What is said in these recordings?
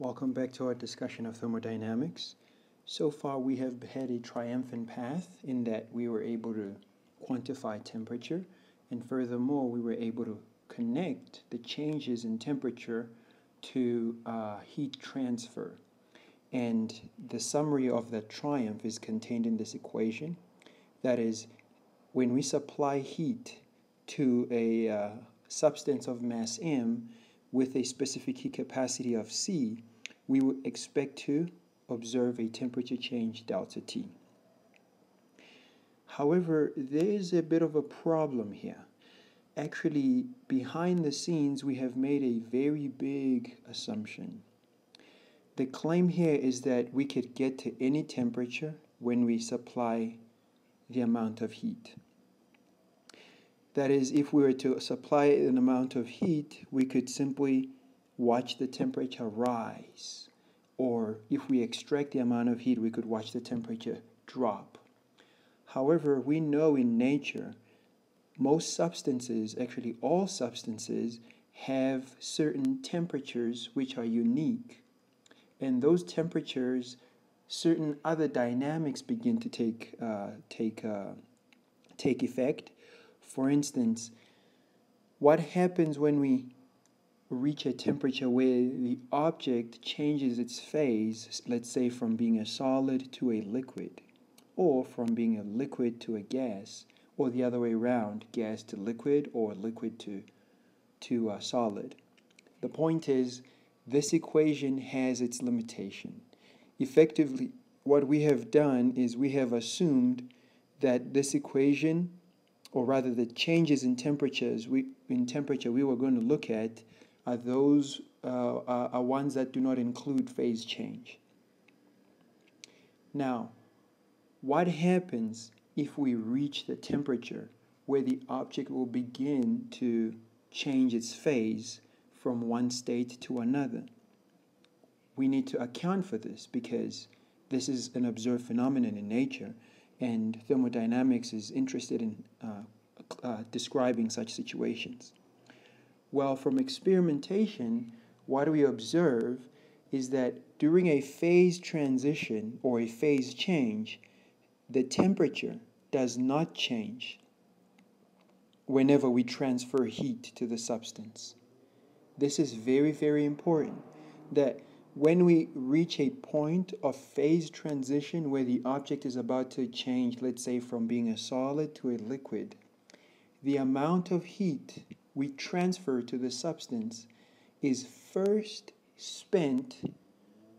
Welcome back to our discussion of thermodynamics. So far, we have had a triumphant path in that we were able to quantify temperature, and furthermore, we were able to connect the changes in temperature to uh, heat transfer. And the summary of that triumph is contained in this equation. That is, when we supply heat to a uh, substance of mass m with a specific heat capacity of C, we would expect to observe a temperature change delta T. However, there is a bit of a problem here. Actually, behind the scenes, we have made a very big assumption. The claim here is that we could get to any temperature when we supply the amount of heat. That is, if we were to supply an amount of heat, we could simply watch the temperature rise. Or if we extract the amount of heat, we could watch the temperature drop. However, we know in nature, most substances, actually all substances, have certain temperatures which are unique. And those temperatures, certain other dynamics begin to take, uh, take, uh, take effect for instance, what happens when we reach a temperature where the object changes its phase, let's say from being a solid to a liquid, or from being a liquid to a gas, or the other way around, gas to liquid or liquid to, to a solid. The point is, this equation has its limitation. Effectively, what we have done is we have assumed that this equation or rather the changes in temperatures we in temperature we were going to look at are those uh, are, ones that do not include phase change. Now, what happens if we reach the temperature where the object will begin to change its phase from one state to another? We need to account for this because this is an observed phenomenon in nature and thermodynamics is interested in uh, uh, describing such situations. Well, from experimentation, what we observe is that during a phase transition or a phase change, the temperature does not change whenever we transfer heat to the substance. This is very, very important that when we reach a point of phase transition where the object is about to change, let's say from being a solid to a liquid, the amount of heat we transfer to the substance is first spent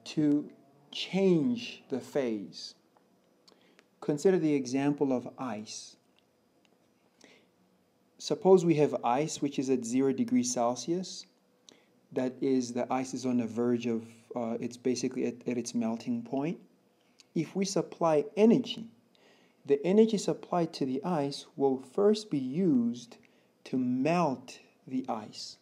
to change the phase. Consider the example of ice. Suppose we have ice which is at zero degrees Celsius. That is, the ice is on the verge of uh, it's basically at, at its melting point. If we supply energy, the energy supplied to the ice will first be used to melt the ice.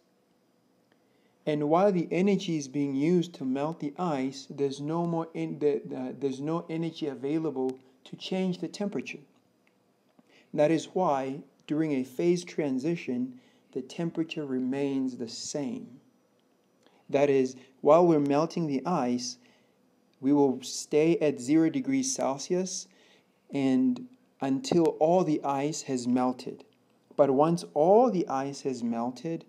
And while the energy is being used to melt the ice, there's no more in the, the, there's no energy available to change the temperature. That is why during a phase transition, the temperature remains the same. That is, while we're melting the ice, we will stay at zero degrees Celsius and until all the ice has melted. But once all the ice has melted,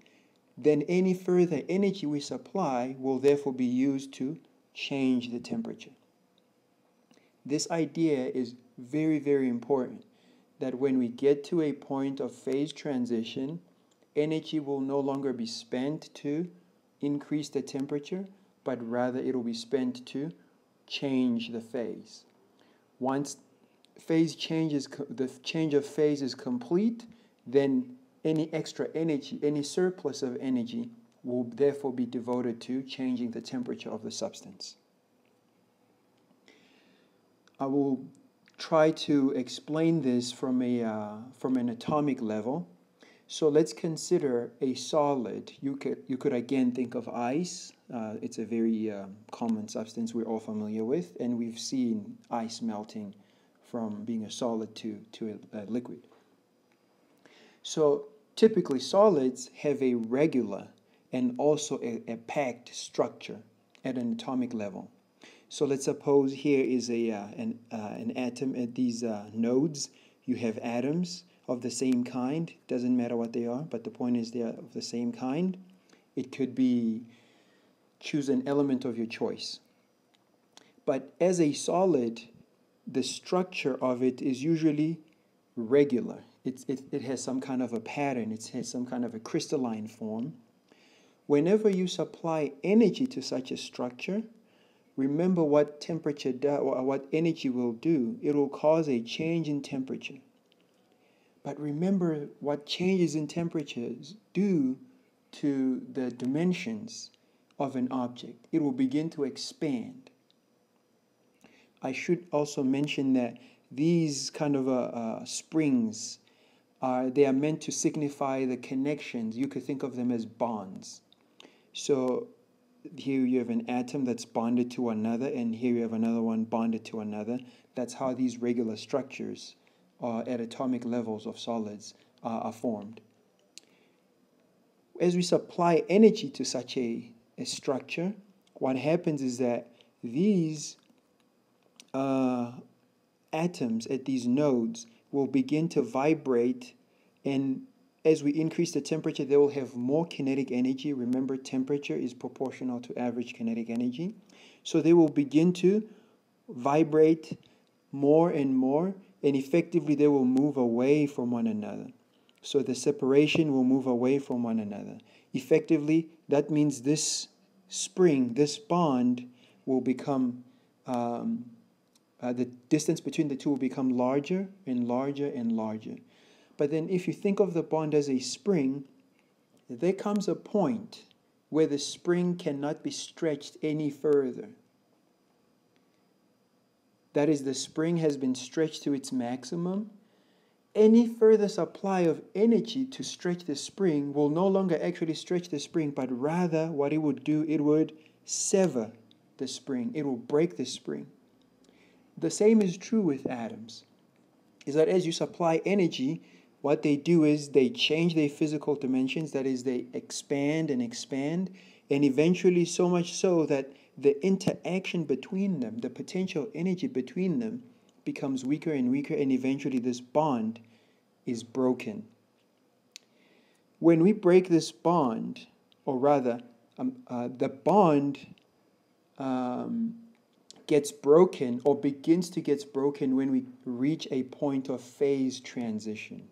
then any further energy we supply will therefore be used to change the temperature. This idea is very, very important that when we get to a point of phase transition, energy will no longer be spent to increase the temperature, but rather it will be spent to change the phase. Once phase change is the change of phase is complete, then any extra energy, any surplus of energy will therefore be devoted to changing the temperature of the substance. I will try to explain this from a uh, from an atomic level so let's consider a solid. You could, you could again think of ice. Uh, it's a very um, common substance we're all familiar with, and we've seen ice melting from being a solid to, to a, a liquid. So typically solids have a regular and also a, a packed structure. at an atomic level. So let's suppose here is a, uh, an, uh, an atom at these uh, nodes. You have atoms of the same kind. Doesn't matter what they are, but the point is they're of the same kind. It could be choose an element of your choice. But as a solid, the structure of it is usually regular. It, it, it has some kind of a pattern, it has some kind of a crystalline form. Whenever you supply energy to such a structure, remember what temperature does or what energy will do. It will cause a change in temperature. But remember what changes in temperatures do to the dimensions of an object. It will begin to expand. I should also mention that these kind of uh, uh, springs are they are meant to signify the connections. You could think of them as bonds. So here you have an atom that's bonded to another, and here you have another one bonded to another. That's how these regular structures uh, at atomic levels of solids uh, are formed. As we supply energy to such a, a structure, what happens is that these uh, atoms at these nodes will begin to vibrate and as we increase the temperature, they will have more kinetic energy. Remember, temperature is proportional to average kinetic energy. So they will begin to vibrate more and more, and effectively they will move away from one another. So the separation will move away from one another. Effectively, that means this spring, this bond, will become, um, uh, the distance between the two will become larger and larger and larger. But then, if you think of the bond as a spring, there comes a point where the spring cannot be stretched any further. That is, the spring has been stretched to its maximum. Any further supply of energy to stretch the spring will no longer actually stretch the spring, but rather what it would do, it would sever the spring, it will break the spring. The same is true with atoms. Is that as you supply energy, what they do is they change their physical dimensions, that is, they expand and expand, and eventually so much so that the interaction between them, the potential energy between them, becomes weaker and weaker, and eventually this bond is broken. When we break this bond, or rather, um, uh, the bond um, gets broken or begins to get broken when we reach a point of phase transition.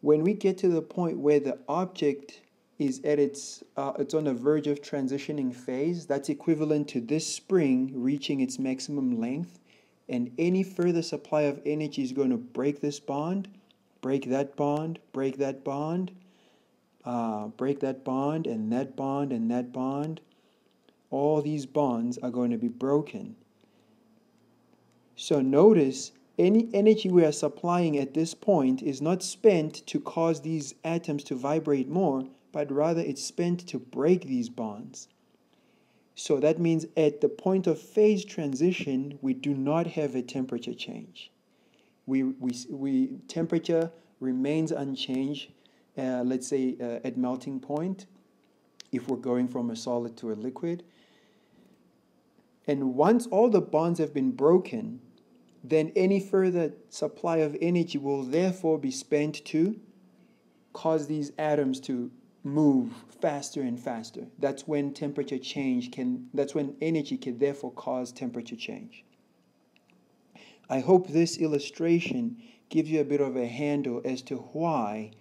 When we get to the point where the object is at its uh, it's on the verge of transitioning phase that's equivalent to this spring reaching its maximum length and any further supply of energy is going to break this bond break that bond break that bond uh, break that bond and that bond and that bond all these bonds are going to be broken so notice any energy we are supplying at this point is not spent to cause these atoms to vibrate more, but rather it's spent to break these bonds. So that means at the point of phase transition, we do not have a temperature change. We, we, we, temperature remains unchanged, uh, let's say uh, at melting point, if we're going from a solid to a liquid. And once all the bonds have been broken, then any further supply of energy will therefore be spent to cause these atoms to move faster and faster. That's when temperature change can, that's when energy can therefore cause temperature change. I hope this illustration gives you a bit of a handle as to why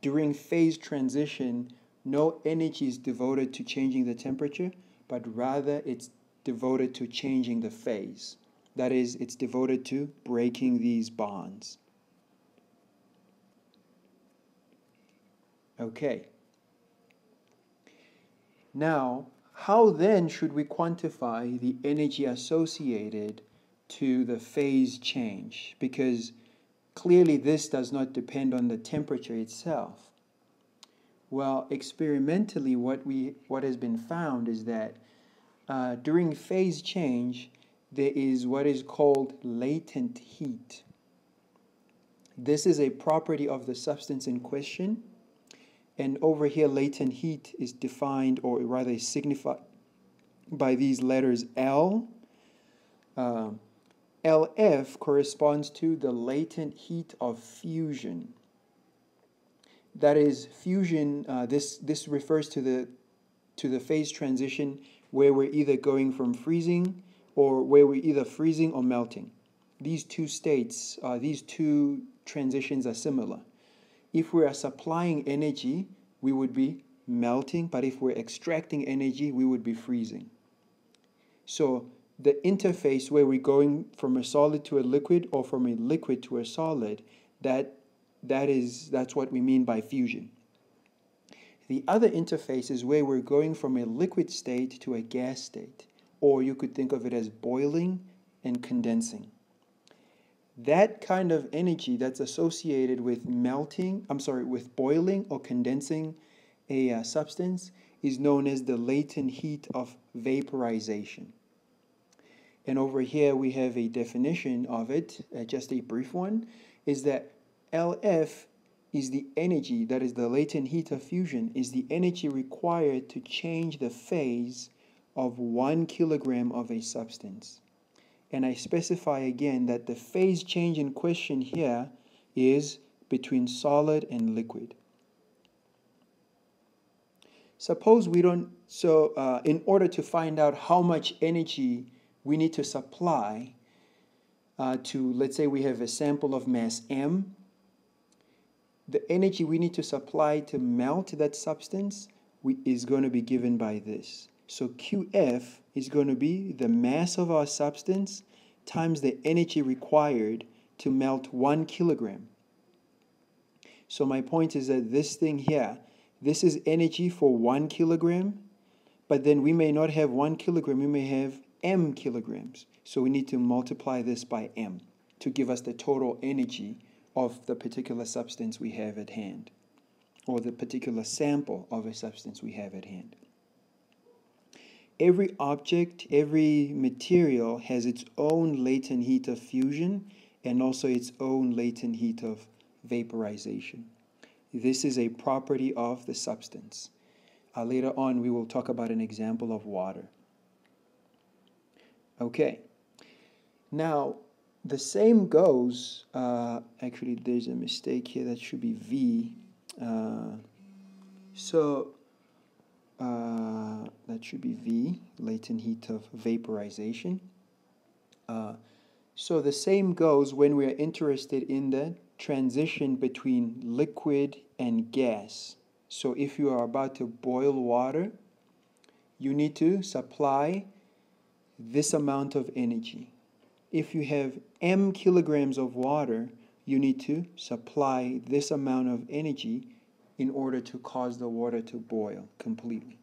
during phase transition no energy is devoted to changing the temperature, but rather it's devoted to changing the phase. That is, it's devoted to breaking these bonds. Okay. Now, how then should we quantify the energy associated to the phase change? Because clearly this does not depend on the temperature itself. Well, experimentally, what, we, what has been found is that uh, during phase change, there is what is called latent heat. This is a property of the substance in question. And over here, latent heat is defined, or rather is signified, by these letters L. Uh, LF corresponds to the latent heat of fusion. That is, fusion, uh, this, this refers to the, to the phase transition where we're either going from freezing or where we're either freezing or melting. These two states, uh, these two transitions are similar. If we are supplying energy, we would be melting, but if we're extracting energy, we would be freezing. So the interface where we're going from a solid to a liquid or from a liquid to a solid, that, that is, that's what we mean by fusion. The other interface is where we're going from a liquid state to a gas state, or you could think of it as boiling and condensing. That kind of energy that's associated with melting, I'm sorry, with boiling or condensing a uh, substance is known as the latent heat of vaporization. And over here we have a definition of it, uh, just a brief one, is that LF is the energy, that is the latent heat of fusion, is the energy required to change the phase of one kilogram of a substance. And I specify again that the phase change in question here is between solid and liquid. Suppose we don't, so uh, in order to find out how much energy we need to supply uh, to, let's say we have a sample of mass M, the energy we need to supply to melt that substance we, is going to be given by this. So QF is going to be the mass of our substance times the energy required to melt one kilogram. So my point is that this thing here this is energy for one kilogram, but then we may not have one kilogram, we may have m kilograms. So we need to multiply this by m to give us the total energy of the particular substance we have at hand, or the particular sample of a substance we have at hand. Every object, every material has its own latent heat of fusion and also its own latent heat of vaporization. This is a property of the substance. Uh, later on, we will talk about an example of water. Okay. Now, the same goes, uh, actually, there's a mistake here. That should be V. Uh, so, uh, that should be V, latent heat of vaporization. Uh, so, the same goes when we are interested in the transition between liquid and gas. So if you are about to boil water, you need to supply this amount of energy. If you have m kilograms of water, you need to supply this amount of energy in order to cause the water to boil completely.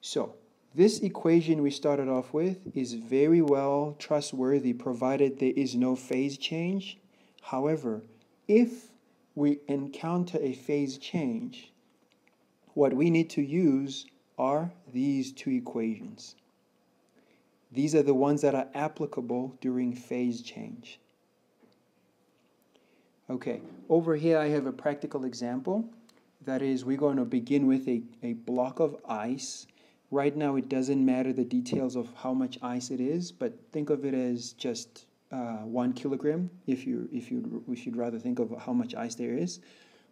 So, this equation we started off with is very well trustworthy provided there is no phase change. However, if we encounter a phase change, what we need to use are these two equations. These are the ones that are applicable during phase change. Okay, over here I have a practical example. That is, we're going to begin with a, a block of ice Right now, it doesn't matter the details of how much ice it is, but think of it as just uh, one kilogram if you if you we should rather think of how much ice there is.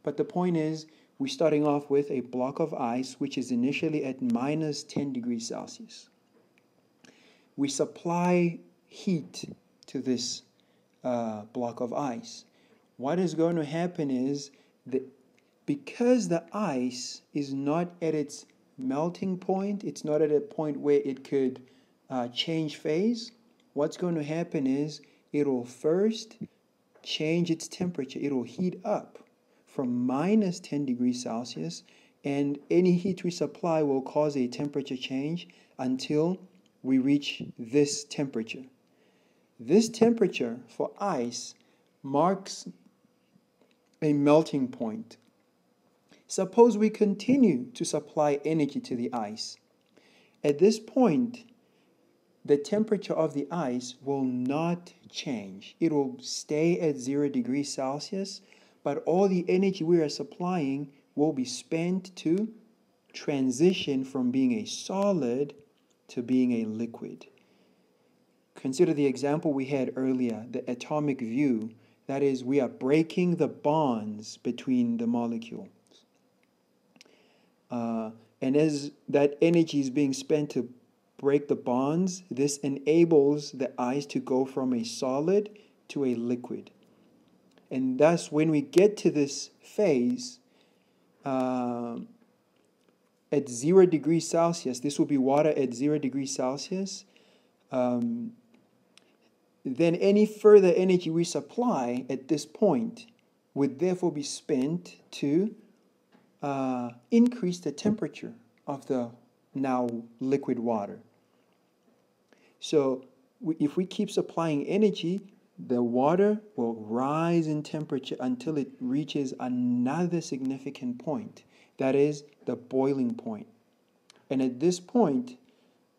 But the point is, we're starting off with a block of ice which is initially at minus 10 degrees Celsius. We supply heat to this uh, block of ice. What is going to happen is that because the ice is not at its melting point, it's not at a point where it could uh, change phase. What's going to happen is it'll first change its temperature, it'll heat up from minus 10 degrees Celsius, and any heat we supply will cause a temperature change until we reach this temperature. This temperature for ice marks a melting point. Suppose we continue to supply energy to the ice. At this point, the temperature of the ice will not change. It will stay at zero degrees Celsius, but all the energy we are supplying will be spent to transition from being a solid to being a liquid. Consider the example we had earlier, the atomic view. That is, we are breaking the bonds between the molecules. Uh, and as that energy is being spent to break the bonds, this enables the ice to go from a solid to a liquid. And thus, when we get to this phase, uh, at zero degrees Celsius, this will be water at zero degrees Celsius, um, then any further energy we supply at this point would therefore be spent to uh, increase the temperature of the now liquid water. So if we keep supplying energy, the water will rise in temperature until it reaches another significant point. That is the boiling point. And at this point,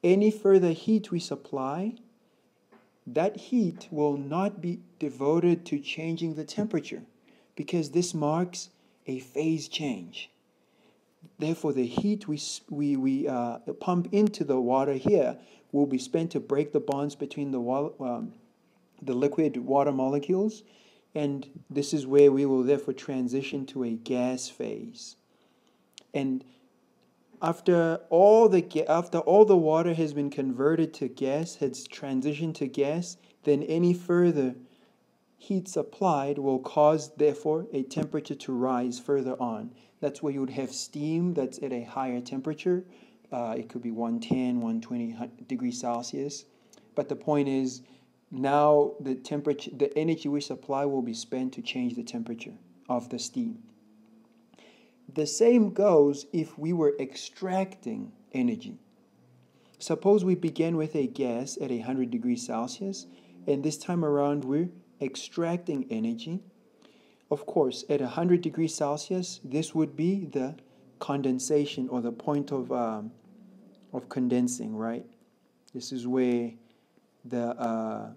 any further heat we supply, that heat will not be devoted to changing the temperature because this marks a phase change. Therefore, the heat we, we, we uh, pump into the water here will be spent to break the bonds between the, um, the liquid water molecules, and this is where we will therefore transition to a gas phase. And after all the after all the water has been converted to gas, has transitioned to gas, then any further heat supplied will cause therefore a temperature to rise further on. That's where you would have steam that's at a higher temperature. Uh, it could be 110, 120 degrees Celsius. But the point is, now the temperature, the energy we supply will be spent to change the temperature of the steam. The same goes if we were extracting energy. Suppose we begin with a gas at 100 degrees Celsius, and this time around we're extracting energy. Of course, at 100 degrees Celsius, this would be the condensation or the point of, um, of condensing, right? This is where the, uh,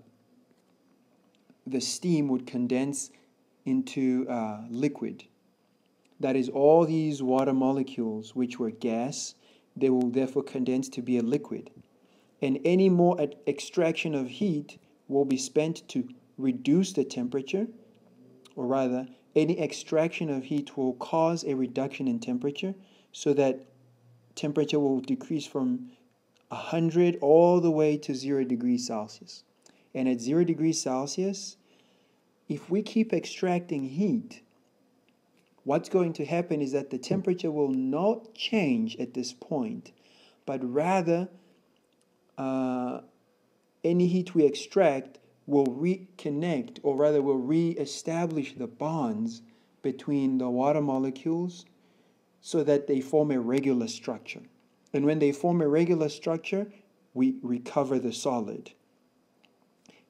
the steam would condense into uh, liquid. That is, all these water molecules, which were gas, they will therefore condense to be a liquid. And any more extraction of heat will be spent to reduce the temperature, or rather, any extraction of heat will cause a reduction in temperature so that temperature will decrease from 100 all the way to 0 degrees Celsius. And at 0 degrees Celsius, if we keep extracting heat, what's going to happen is that the temperature will not change at this point, but rather uh, any heat we extract will reconnect, or rather will re-establish the bonds between the water molecules so that they form a regular structure. And when they form a regular structure, we recover the solid.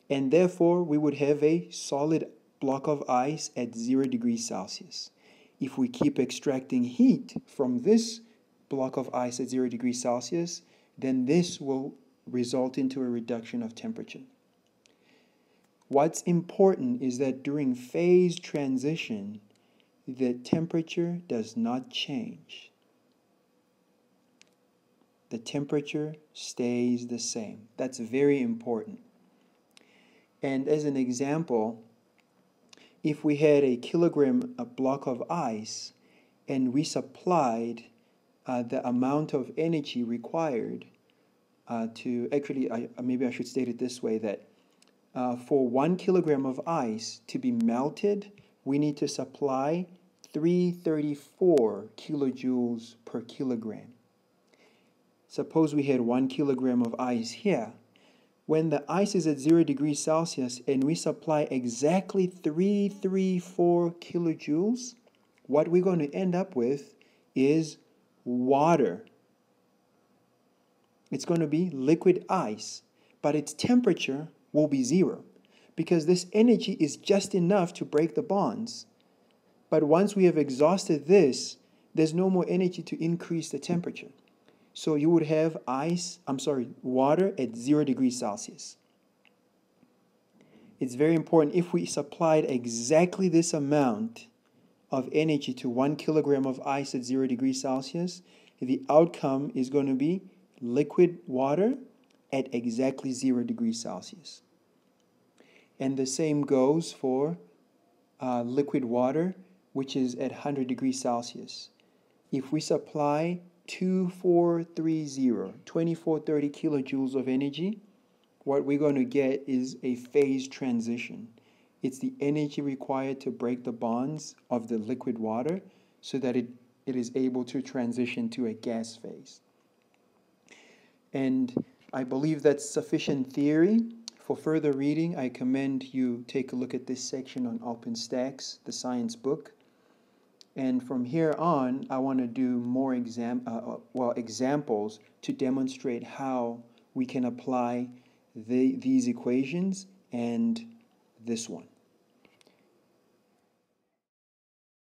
And therefore, we would have a solid block of ice at 0 degrees Celsius. If we keep extracting heat from this block of ice at 0 degrees Celsius, then this will result into a reduction of temperature. What's important is that during phase transition, the temperature does not change. The temperature stays the same. That's very important. And as an example, if we had a kilogram, a block of ice, and we supplied uh, the amount of energy required uh, to actually, I, maybe I should state it this way that uh, for one kilogram of ice to be melted, we need to supply 334 kilojoules per kilogram. Suppose we had one kilogram of ice here when the ice is at 0 degrees Celsius and we supply exactly 334 kilojoules, what we're going to end up with is water. It's going to be liquid ice, but its temperature will be zero because this energy is just enough to break the bonds. But once we have exhausted this, there's no more energy to increase the temperature. So you would have ice, I'm sorry, water at zero degrees Celsius. It's very important if we supplied exactly this amount of energy to one kilogram of ice at zero degrees Celsius, the outcome is going to be liquid water at exactly 0 degrees Celsius. And the same goes for uh, liquid water, which is at 100 degrees Celsius. If we supply 2430, 2430 kilojoules of energy, what we're going to get is a phase transition. It's the energy required to break the bonds of the liquid water so that it, it is able to transition to a gas phase. And I believe that's sufficient theory. For further reading, I commend you take a look at this section on OpenStax, the science book. And from here on, I want to do more exam uh, uh, well examples to demonstrate how we can apply the, these equations and this one.